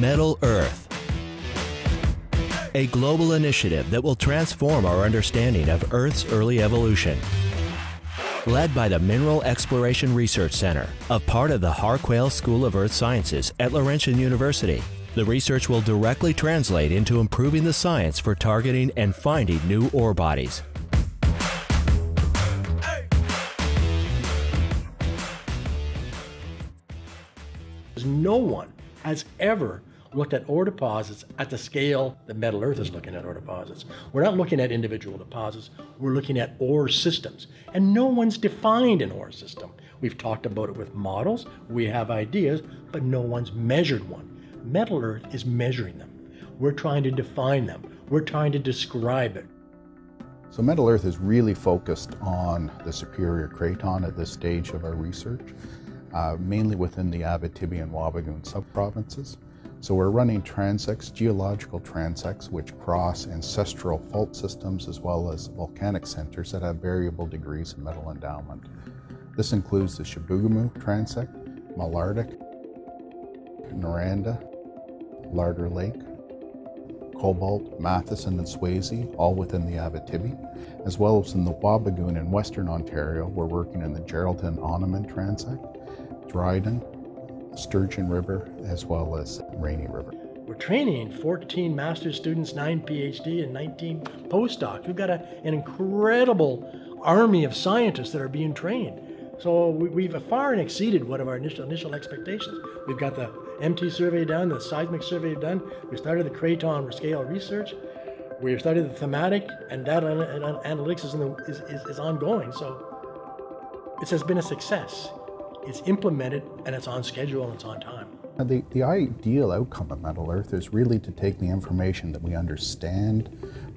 Metal Earth, a global initiative that will transform our understanding of Earth's early evolution. Led by the Mineral Exploration Research Center, a part of the Harquail School of Earth Sciences at Laurentian University, the research will directly translate into improving the science for targeting and finding new ore bodies. No one has ever looked at ore deposits at the scale that Metal Earth is looking at ore deposits. We're not looking at individual deposits, we're looking at ore systems. And no one's defined an ore system. We've talked about it with models, we have ideas, but no one's measured one. Metal Earth is measuring them. We're trying to define them, we're trying to describe it. So Metal Earth is really focused on the Superior Craton at this stage of our research, uh, mainly within the Abitibi and Wabigoon subprovinces. So we're running transects, geological transects, which cross ancestral fault systems as well as volcanic centers that have variable degrees of metal endowment. This includes the Chibougamau transect, Malartic, Noranda, Larder Lake, Cobalt, Matheson, and Swayze, all within the Abitibi, as well as in the Wabigoon in Western Ontario. We're working in the Geraldton Onaman transect, Dryden, Sturgeon River, as well as Rainy River. We're training 14 master's students, 9 PhD, and 19 postdocs. We've got a, an incredible army of scientists that are being trained. So we, have far and exceeded what of our initial, initial expectations. We've got the MT survey done, the seismic survey done. We started the Craton scale research. We've started the thematic and data analytics is, the, is, is, is ongoing. So it has been a success. It's implemented and it's on schedule and it's on time. The, the ideal outcome of Metal Earth is really to take the information that we understand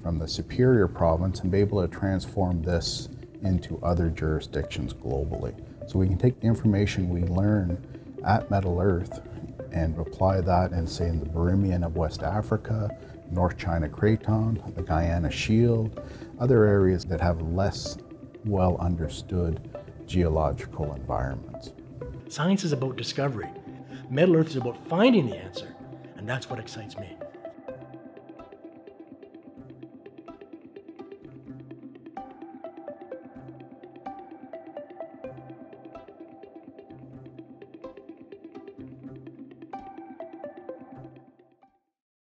from the superior province and be able to transform this into other jurisdictions globally. So we can take the information we learn at Metal Earth and apply that in, say, in the Birimian of West Africa, North China Craton, the Guyana Shield, other areas that have less well understood geological environments. Science is about discovery. Metal Earth is about finding the answer, and that's what excites me.